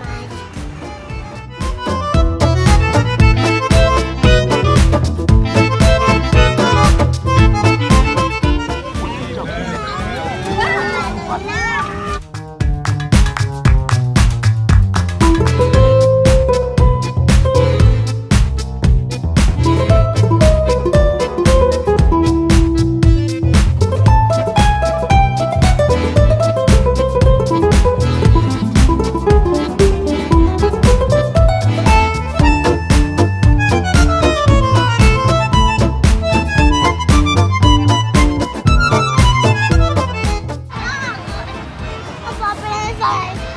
まい拜。